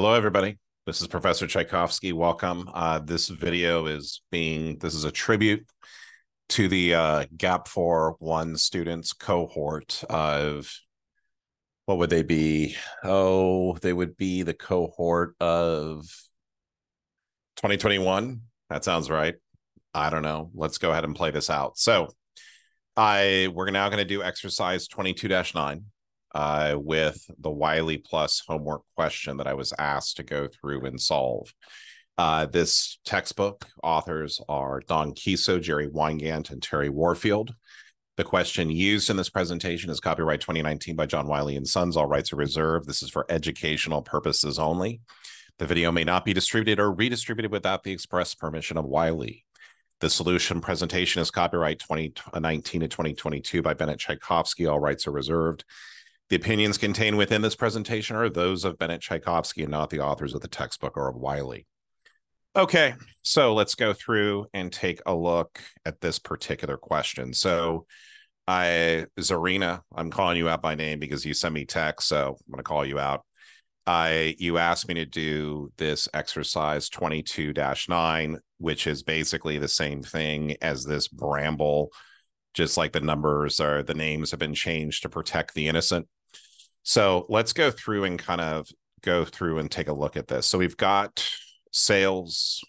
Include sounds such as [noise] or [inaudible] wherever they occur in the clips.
Hello, everybody. This is Professor Tchaikovsky. Welcome. Uh, this video is being, this is a tribute to the uh, GAP 4 1 students cohort of, what would they be? Oh, they would be the cohort of 2021. That sounds right. I don't know. Let's go ahead and play this out. So, I we're now going to do exercise 22-9 uh, with the Wiley Plus homework question that I was asked to go through and solve. Uh, this textbook authors are Don Kieso, Jerry Weygandt, and Terry Warfield. The question used in this presentation is copyright 2019 by John Wiley and Sons. All rights are reserved. This is for educational purposes only. The video may not be distributed or redistributed without the express permission of Wiley. The solution presentation is copyright 2019 to 2022 by Bennet Tchaikovsky. All rights are reserved. The opinions contained within this presentation are those of Bennet Tchaikovsky and not the authors of the textbook or of Wiley. Okay, so let's go through and take a look at this particular question. So, I Zarina, I'm calling you out by name because you sent me text, so I'm going to call you out. I you asked me to do this exercise 22-9, which is basically the same thing as this bramble, just like the numbers are the names have been changed to protect the innocent. So let's go through and kind of go through and take a look at this. So we've got sales,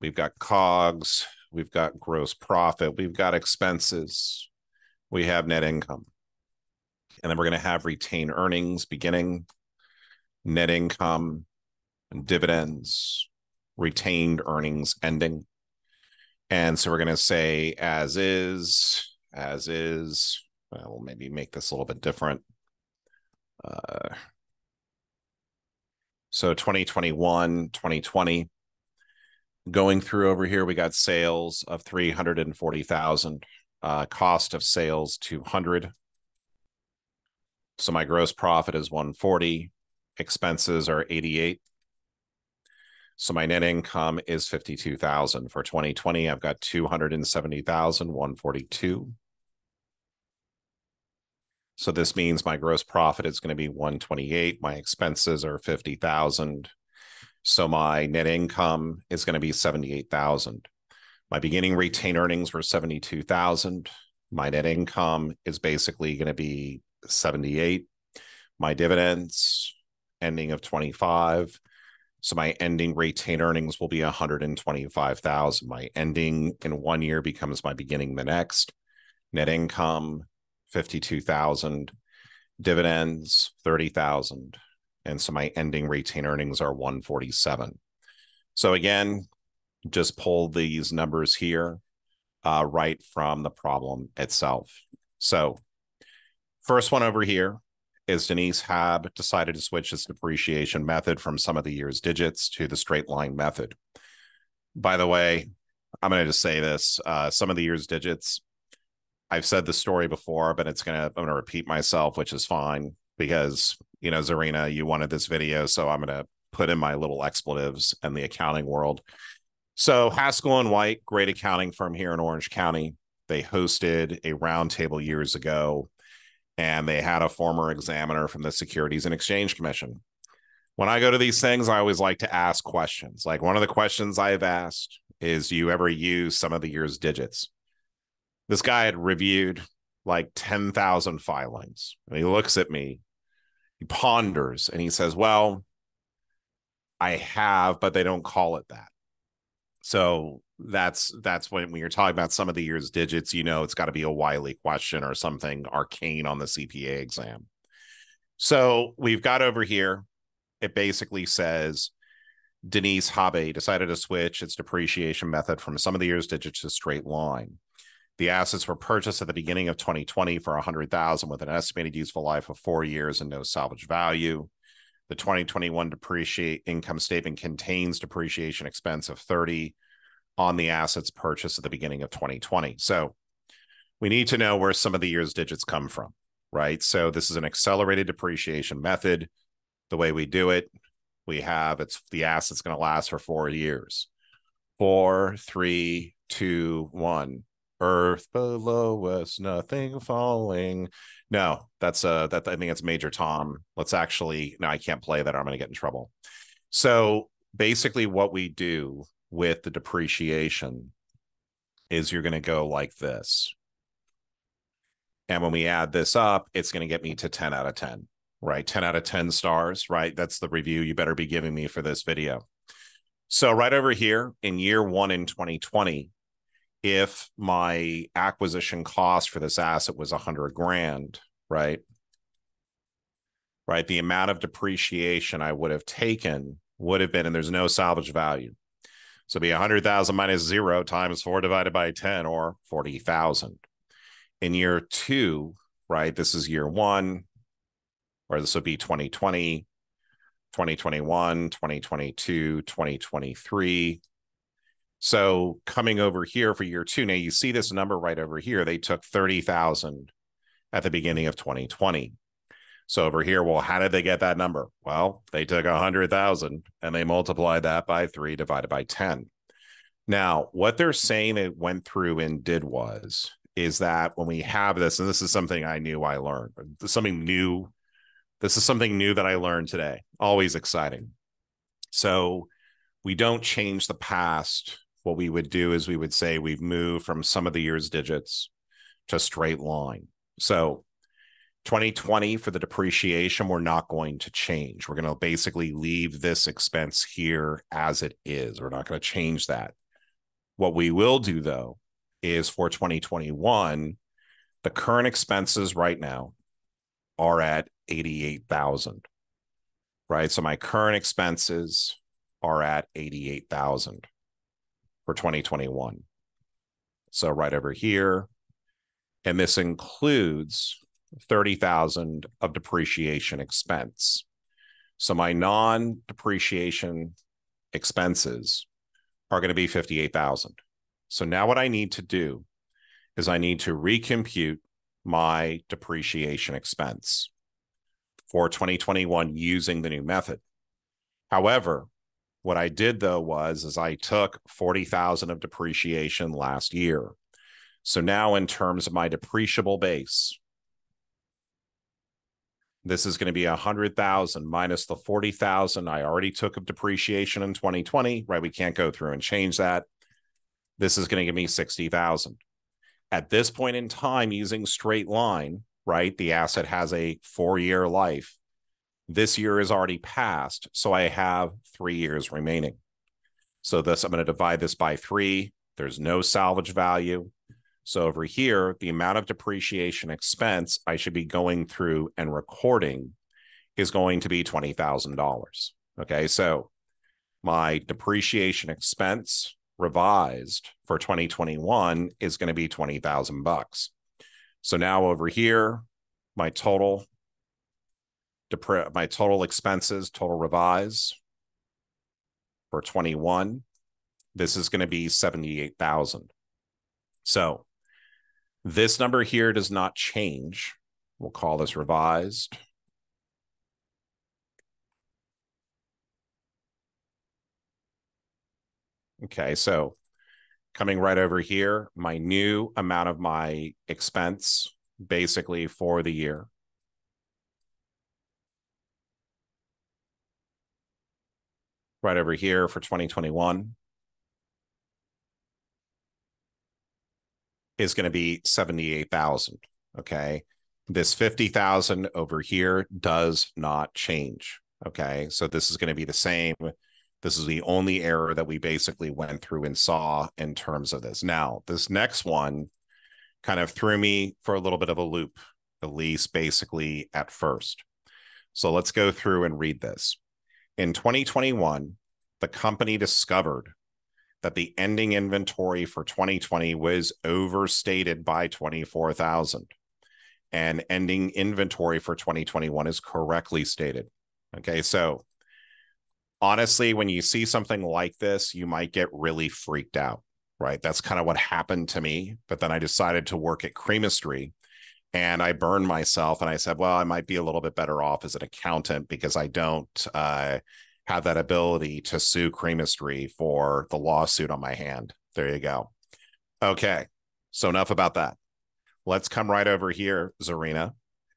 we've got COGS, we've got gross profit, we've got expenses, we have net income. And then we're going to have retained earnings beginning, net income, and dividends, retained earnings ending. And so we're going to say as is, as is, well, we'll maybe make this a little bit different. Uh, so 2021, 2020, going through over here, we got sales of 340,000, uh, cost of sales 200. So my gross profit is 140, expenses are 88. So my net income is 52,000 for 2020. I've got 270,000, 142. So this means my gross profit is going to be 128. My expenses are 50,000. So my net income is going to be 78,000. My beginning retained earnings were 72,000. My net income is basically going to be 78. My dividends ending of 25. So my ending retained earnings will be 125,000. My ending in one year becomes my beginning the next. Net income 52,000, dividends 30,000. And so my ending retained earnings are 147. So again, just pull these numbers here uh, right from the problem itself. So first one over here is Denise Hab decided to switch its depreciation method from sum of the year's digits to the straight line method. By the way, I'm going to just say this: uh, sum of the year's digits I've said the story before, but it's gonna I'm gonna repeat myself, which is fine because you know, Zarina, you wanted this video, so I'm gonna put in my little expletives in the accounting world. So Haskell and White, great accounting firm here in Orange County. They hosted a roundtable years ago, and they had a former examiner from the Securities and Exchange Commission. When I go to these things, I always like to ask questions. Like one of the questions I've asked is, do you ever use sum of the year's digits? This guy had reviewed like 10,000 filings. And he looks at me, he ponders, and he says, Well, I have, but they don't call it that. So that's that's when, when you're talking about sum of the year's digits, you know, it's got to be a Wiley question or something arcane on the CPA exam. So we've got over here, it basically says Denise Habe decided to switch its depreciation method from sum of the year's digits to straight line. The assets were purchased at the beginning of 2020 for 100,000 with an estimated useful life of 4 years and no salvage value. The 2021 depreciate income statement contains depreciation expense of 30 on the assets purchased at the beginning of 2020. So we need to know where sum of the year's digits come from, right? So this is an accelerated depreciation method. The way we do it, we have it's the asset's going to last for four years. Four, three, two, one earth below us, nothing falling. No, that's uh that I think it's Major Tom. Let's actually no, I can't play that. I'm gonna get in trouble. So basically, what we do with the depreciation is you're gonna go like this. And when we add this up, it's to get me to 10 out of 10, right? 10 out of 10 stars, right? That's the review you better be giving me for this video. So, right over here in year one in 2020, if my acquisition cost for this asset was 100 grand, right? Right. The amount of depreciation I would have taken would have been, and there's no salvage value. So, be 100,000 minus zero times four divided by 10 or 40,000 in year two, right? This is year one, or this would be 2020, 2021, 2022, 2023. So coming over here for year two, now you see this number right over here. They took 30,000 at the beginning of 2020. So over here, well, how did they get that number? Well, they took 100,000 and they multiplied that by three divided by 10. Now, what they're saying it went through and did was is that when we have this, and this is something I knew I learned, something new. This is something new that I learned today. Always exciting. So we don't change the past. What we would do is we would say we've moved from sum of the year's digits to straight line. So 2020 for the depreciation, we're not going to change. We're going to basically leave this expense here as it is. We're not going to change that. What we will do though is for 2021, the current expenses right now are at 88,000. Right? So my current expenses are at 88,000 for 2021. So right over here and this includes 30,000 of depreciation expense. So my non-depreciation expenses are going to be 58,000. So now what I need to do is I need to recompute my depreciation expense for 2021 using the new method. However, what I did though was is I took 40,000 of depreciation last year. So now in terms of my depreciable base, this is going to be a hundred thousand minus the forty thousand I already took of depreciation in 2020. Right, we can't go through and change that. This is going to give me 60,000. At this point in time, using straight line, right? The asset has a four year life. This year is already passed. So I have three years remaining. So this, I'm going to divide this by three. There's no salvage value. So over here, the amount of depreciation expense I should be going through and recording is going to be $20,000. Okay. So my depreciation expense revised for 2021 is going to be 20,000 bucks. So now over here, my total my total expenses, total revise for 21, this is going to be 78,000. So this number here does not change. We'll call this revised. Okay, so coming right over here, my new amount of my expense basically for the year. Right over here for 2021 is going to be 78,000. Okay. This 50,000 over here does not change. Okay. So this is going to be the same this is the only error that we basically went through and saw in terms of this. Now, this next one kind of threw me for a little bit of a loop, at least basically at first. So let's go through and read this. In 2021, the company discovered that the ending inventory for 2020 was overstated by 24,000 and ending inventory for 2021 is correctly stated. Okay, so honestly, when you see something like this, you might get really freaked out, right? That's kind of what happened to me. But then I decided to work at Creamistry and I burned myself and I said, well, I might be a little bit better off as an accountant because I don't uh, have that ability to sue Creamistry for the lawsuit on my hand. There you go. Okay. So enough about that. Let's come right over here, Zarina,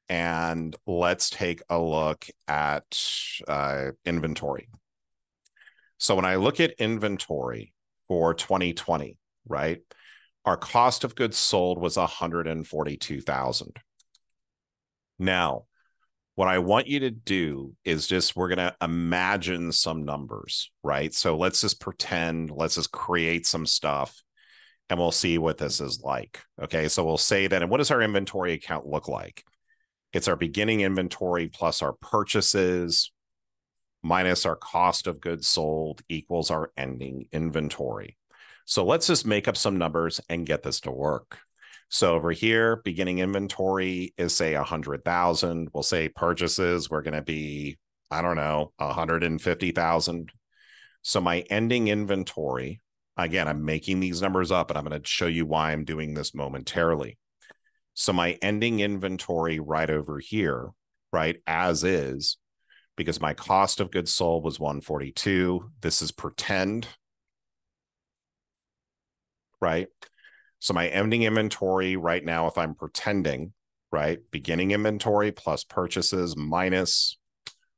and let's take a look at uh, inventory. So when I look at inventory for 2020, right, our cost of goods sold was 142,000. Now, what I want you to do is just we're going to imagine some numbers, right? So let's just pretend, let's just create some stuff and we'll see what this is like. Okay. So we'll say that, and what does our inventory account look like? It's our beginning inventory plus our purchases minus our cost of goods sold equals our ending inventory. So let's just make up some numbers and get this to work. So over here, beginning inventory is say a hundred thousand. We'll say purchases, we're going to be, I don't know, a hundred and fifty thousand. So my ending inventory, again, I'm making these numbers up and I'm going to show you why I'm doing this momentarily. So my ending inventory right over here, right, as is, because my cost of goods sold was 142. This is pretend, right? So my ending inventory right now, if I'm pretending, right, beginning inventory plus purchases minus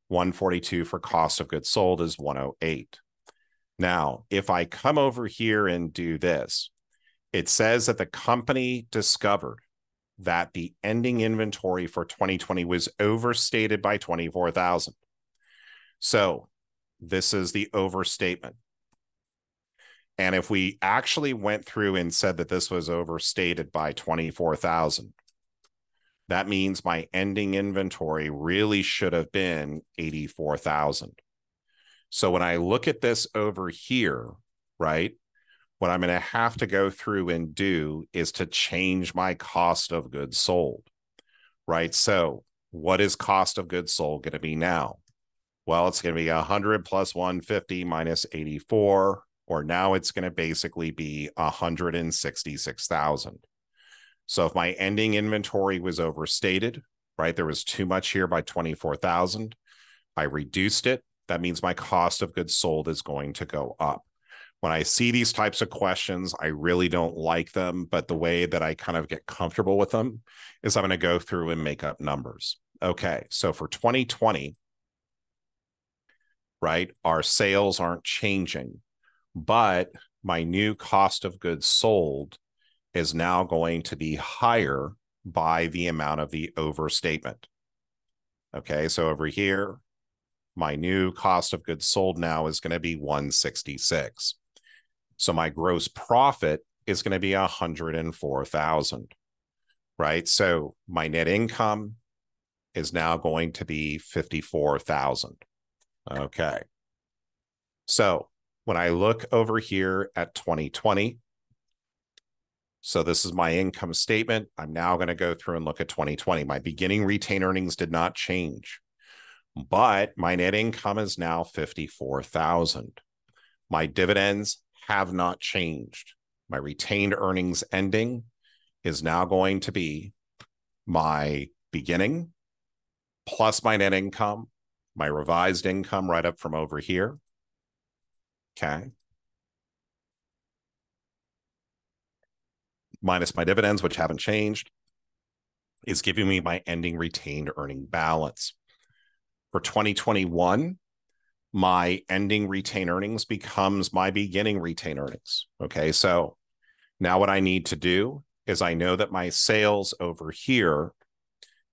142 for cost of goods sold is 108. Now, if I come over here and do this, it says that the company discovered that the ending inventory for 2020 was overstated by 24,000. So this is the overstatement. And if we actually went through and said that this was overstated by 24,000, that means my ending inventory really should have been 84,000. So when I look at this over here, right, what I'm going to have to go through and do is to change my cost of goods sold, right? So what is cost of goods sold going to be now? Well, it's going to be 100 plus 150 minus 84 or now it's going to basically be 166,000. So if my ending inventory was overstated, right, there was too much here by 24,000, I reduced it. That means my cost of goods sold is going to go up. When I see these types of questions, I really don't like them, but the way that I kind of get comfortable with them is I'm going to go through and make up numbers. Okay, so for 2020, right, our sales aren't changing but my new cost of goods sold is now going to be higher by the amount of the overstatement. Okay, so over here, my new cost of goods sold now is going to be 166. So my gross profit is going to be 104,000. Right? So my net income is now going to be 54,000. Okay. So when I look over here at 2020, so this is my income statement. I'm now going to go through and look at 2020. My beginning retained earnings did not change, but my net income is now 54,000. My dividends have not changed. My retained earnings ending is now going to be my beginning plus my net income, my revised income right up from over here, Okay. Minus my dividends, which haven't changed, is giving me my ending retained earning balance. For 2021, my ending retained earnings becomes my beginning retained earnings. Okay. So now what I need to do is I know that my sales over here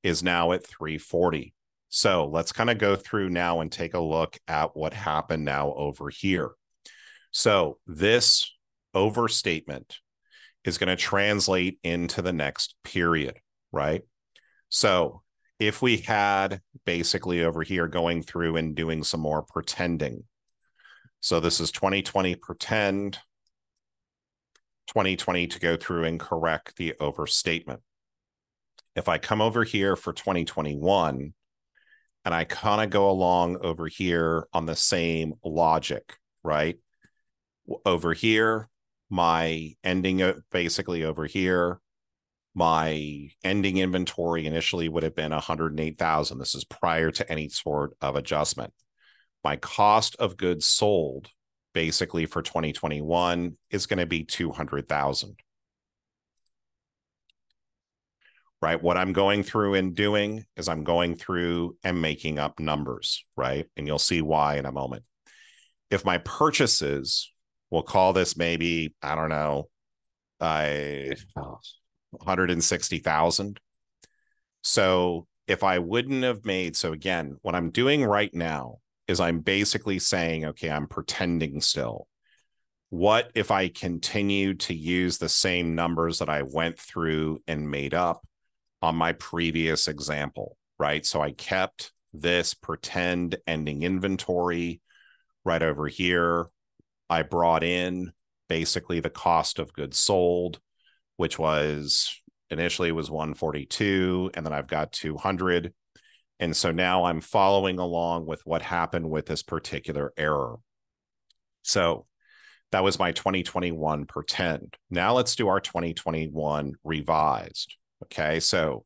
is now at 340. So let's kind of go through now and take a look at what happened now over here. So this overstatement is going to translate into the next period, right? So if we had basically over here going through and doing some more pretending. So this is 2020 pretend, 2020 to go through and correct the overstatement. If I come over here for 2021 and I kind of go along over here on the same logic, right? Over here, my ending basically over here, my ending inventory initially would have been 108,000. This is prior to any sort of adjustment. My cost of goods sold basically for 2021 is going to be 200,000. right? What I'm going through and doing is I'm going through and making up numbers, right? And you'll see why in a moment. If my purchases, we'll call this maybe, I don't know, I 160,000. So if I wouldn't have made, so again, what I'm doing right now is I'm basically saying, okay, I'm pretending still. What if I continue to use the same numbers that I went through and made up on my previous example, right? So I kept this pretend ending inventory right over here. I brought in basically the cost of goods sold, which was initially was 142 and then I've got 200. And so now I'm following along with what happened with this particular error. So that was my 2021 pretend. Now let's do our 2021 revised. Okay. So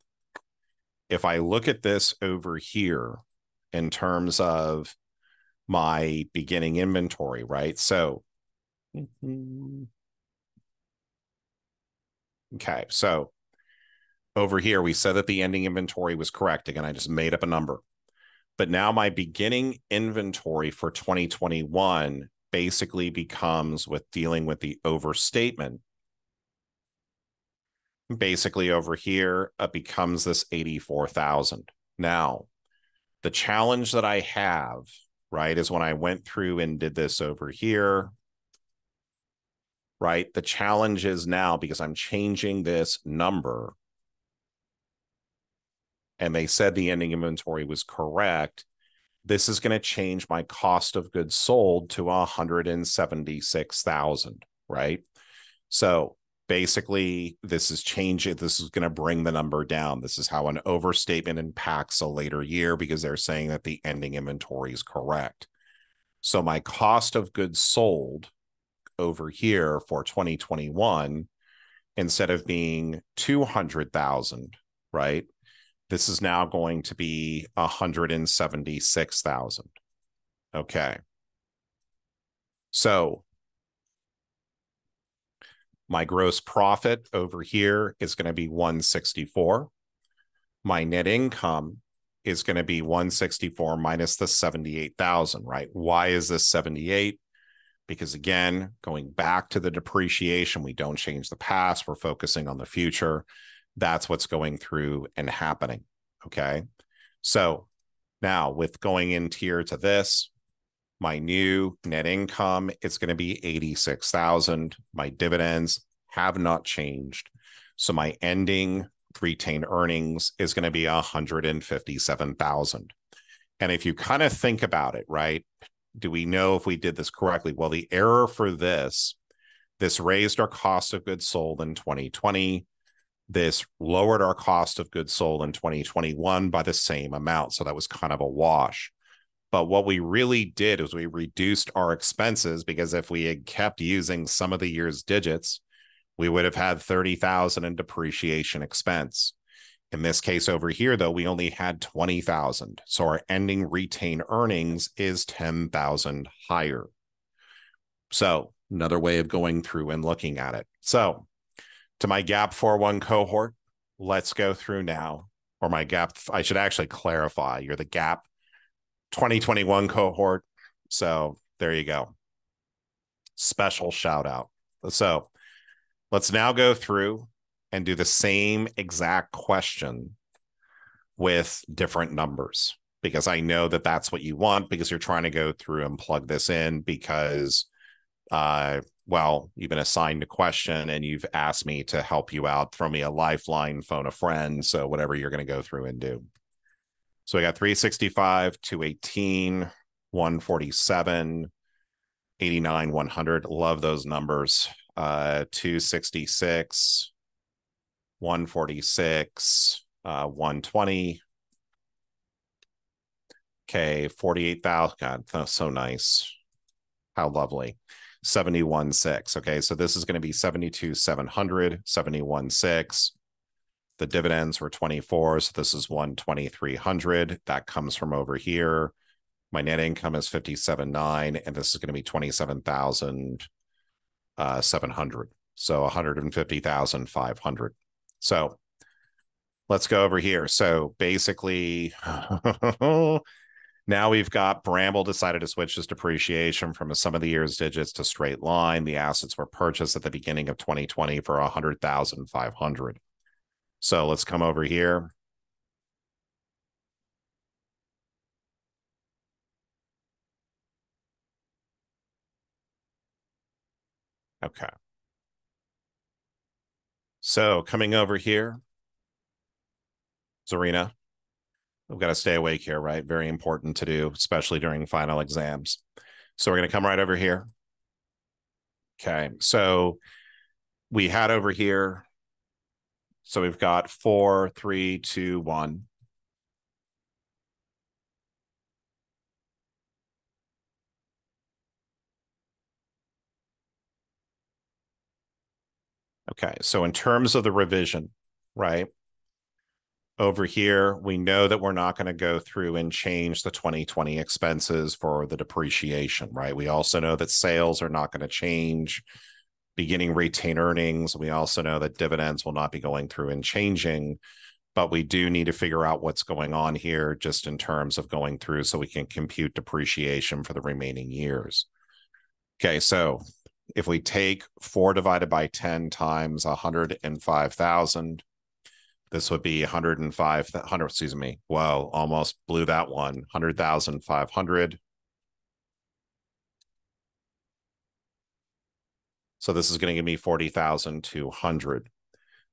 if I look at this over here in terms of my beginning inventory, right? So, mm-hmm. okay. So over here, we said that the ending inventory was correct. Again, I just made up a number. But now my beginning inventory for 2021 basically becomes with dealing with the overstatement basically over here it becomes this 84,000. Now, the challenge that I have, right, is when I went through and did this over here, right? The challenge is now because I'm changing this number and they said the ending inventory was correct. This is going to change my cost of goods sold to 176,000, right? So basically this is changing this is going to bring the number down. This is how an overstatement impacts a later year because they're saying that the ending inventory is correct. So my cost of goods sold over here for 2021 instead of being 200,000 right this is now going to be 176,000 okay. So my gross profit over here is going to be 164. My net income is going to be 164 minus the 78,000, right? Why is this 78? Because again, going back to the depreciation, we don't change the past, we're focusing on the future. That's what's going through and happening. Okay. So now with going into here to this, my new net income is going to be 86,000. My dividends have not changed. So my ending retained earnings is going to be 157,000. And if you kind of think about it, right? Do we know if we did this correctly? Well, the error for this, this raised our cost of goods sold in 2020. This lowered our cost of goods sold in 2021 by the same amount. So that was kind of a wash. But what we really did is we reduced our expenses because if we had kept using sum of the year's digits, we would have had 30,000 in depreciation expense. In this case over here, though, we only had 20,000. So our ending retained earnings is 10,000 higher. So another way of going through and looking at it. So to my GAP 41 cohort, let's go through now, or my GAP, I should actually clarify, you're the GAP 2021 cohort. So there you go. Special shout out. So let's now go through and do the same exact question with different numbers because I know that that's what you want because you're trying to go through and plug this in because uh well you've been assigned a question and you've asked me to help you out throw me a lifeline phone a friend so whatever you're going to go through and do so we got 365, 218, 147, 89, 100. Love those numbers. Uh, 266, 146, uh, 120. Okay, 48,000. God, that's so nice. How lovely. 71 6. Okay, so this is going to be 72 700, 71 6. The dividends were 24. So this is 12300. That comes from over here. My net income is 57.9, and this is going to be 27,700. Uh, so 150,500. So let's go over here. So basically, [laughs] now we've got Bramble decided to switch his depreciation from sum of the year's digits to straight line. The assets were purchased at the beginning of 2020 for 100,500. So let's come over here. Okay. So coming over here, Zarina, we've got to stay awake here, right? Very important to do, especially during final exams. So we're going to come right over here. Okay. So we had over here. So we've got four, three, two, one. Okay, so in terms of the revision, right? Over here, we know that we're not going to go through and change the 2020 expenses for the depreciation, right? We also know that sales are not going to change beginning retain earnings. We also know that dividends will not be going through and changing, but we do need to figure out what's going on here just in terms of going through so we can compute depreciation for the remaining years. Okay, so if we take 4 divided by 10 times 105,000, this would be 105, 100, excuse me. Well, almost blew that one. 100,500. So this is going to give me 40,200.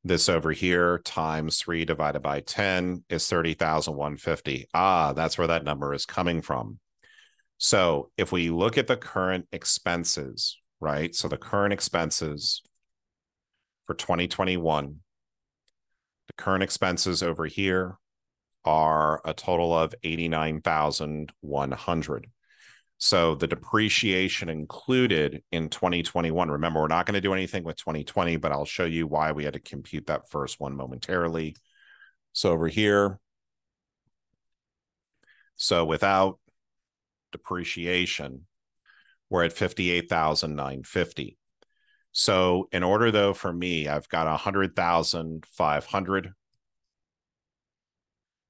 This over here times 3 divided by 10 is 30,150. Ah, that's where that number is coming from. So if we look at the current expenses, right? So the current expenses for 2021, the current expenses over here are a total of 89,100. So the depreciation included in 2021, remember, we're not going to do anything with 2020, but I'll show you why we had to compute that first one momentarily. So over here, so without depreciation, we're at 58,950. So in order though for me, I've got 100,500.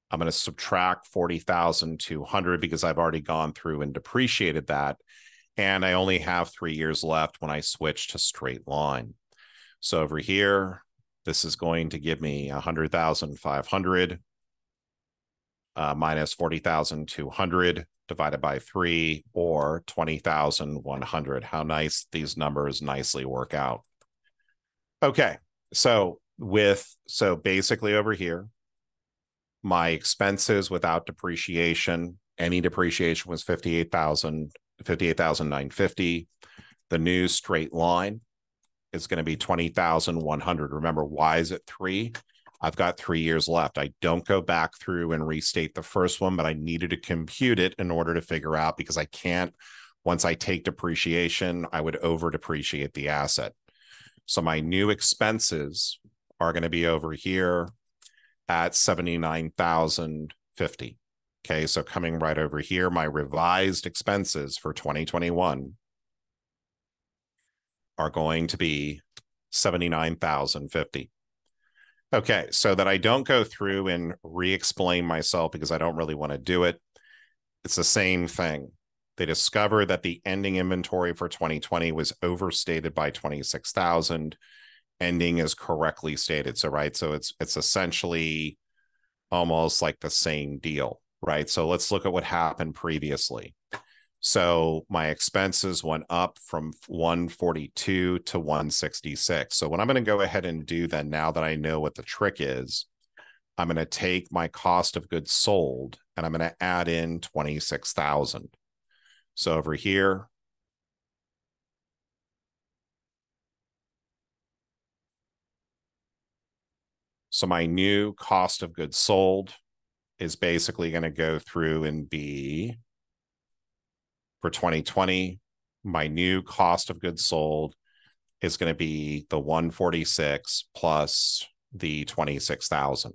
I'm going to subtract 40,200 because I've already gone through and depreciated that. And I only have three years left when I switch to straight line. So over here, this is going to give me 100,500 uh, minus 40,200 divided by three or 20,100. How nice these numbers nicely work out. Okay. So with, so basically over here, my expenses without depreciation, any depreciation was 58,000, 58,950. The new straight line is going to be 20,100. Remember, why is it three? I've got three years left. I don't go back through and restate the first one, but I needed to compute it in order to figure out because I can't, once I take depreciation, I would over depreciate the asset. So my new expenses are going to be over here at 79,050. Okay. So coming right over here, my revised expenses for 2021 are going to be 79,050. Okay, so that I don't go through and re-explain myself because I don't really want to do it. It's the same thing. They discovered that the ending inventory for 2020 was overstated by 26,000. Ending is correctly stated. So right, so it's it's essentially almost like the same deal, right? So let's look at what happened previously. So my expenses went up from 142 to 166. So what I'm going to go ahead and do then, now that I know what the trick is, I'm going to take my cost of goods sold and I'm going to add in 26,000. So over here, So my new cost of goods sold is basically going to go through and be for 2020, my new cost of goods sold is going to be the 146 plus the 26,000.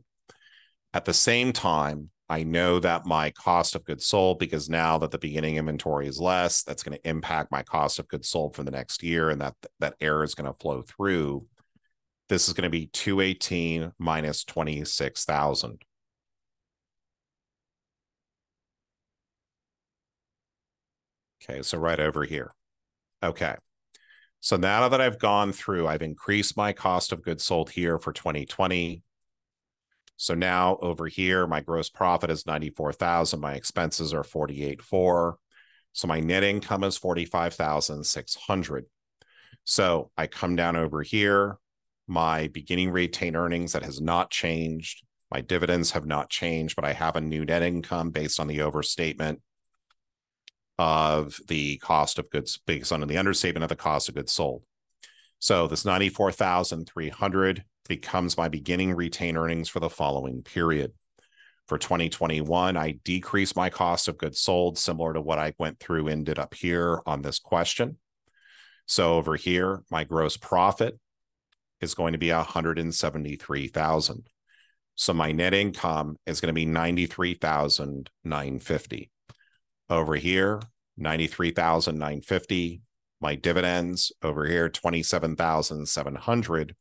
At the same time, I know that my cost of goods sold, because now that the beginning inventory is less, that's going to impact my cost of goods sold for the next year, and that that error is going to flow through. This is going to be 218 minus 26,000. Okay, so right over here. Okay. So now that I've gone through, I've increased my cost of goods sold here for 2020. So now over here, my gross profit is 94,000. My expenses are 48.4. So my net income is 45,600. So I come down over here, my beginning retained earnings that has not changed. My dividends have not changed, but I have a new net income based on the overstatement of the cost of goods based on the understatement of the cost of goods sold. So this 94,300 becomes my beginning retained earnings for the following period. For 2021, I decreased my cost of goods sold similar to what I went through ended up here on this question. So over here, my gross profit is going to be 173,000. So my net income is going to be 93,950. Over here, 93,950. My dividends over here, 27,700.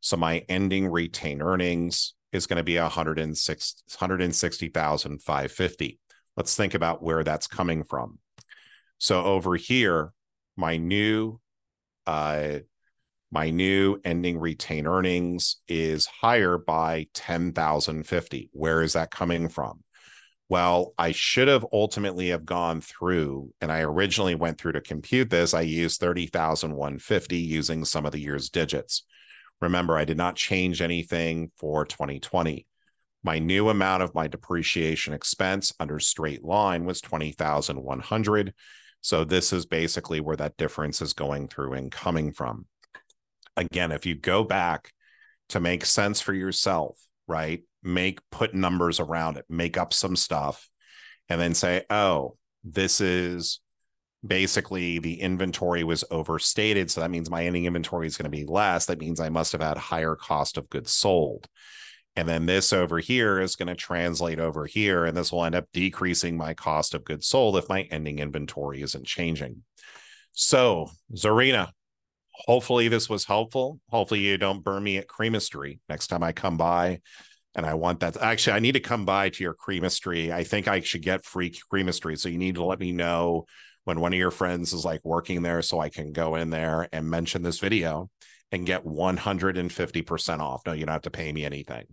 So my ending retained earnings is going to be 106, 160,550. Let's think about where that's coming from. So over here, my new uh, my new ending retained earnings is higher by 10,050. Where is that coming from? well i should have ultimately have gone through and i originally went through to compute this i used 30150 using sum of the year's digits remember i did not change anything for 2020 my new amount of my depreciation expense under straight line was 20100 so this is basically where that difference is going through and coming from again if you go back to make sense for yourself right make put numbers around it, make up some stuff, and then say, oh, this is basically the inventory was overstated. So that means my ending inventory is going to be less. That means I must have had higher cost of goods sold. And then this over here is going to translate over here, and this will end up decreasing my cost of goods sold if my ending inventory isn't changing. So, Zarina, hopefully this was helpful. Hopefully you don't burn me at Creamistry next time I come by and I want that. Actually, I need to come by to your creamistry. I think I should get free creamistry. So you need to let me know when one of your friends is like working there so I can go in there and mention this video and get 150% off. No, you don't have to pay me anything,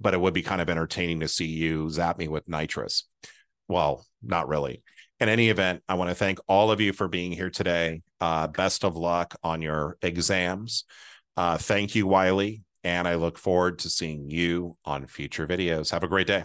but it would be kind of entertaining to see you zap me with nitrous. Well, not really. In any event, I want to thank all of you for being here today. Uh, best of luck on your exams. Uh, thank you, Wiley and I look forward to seeing you on future videos. Have a great day.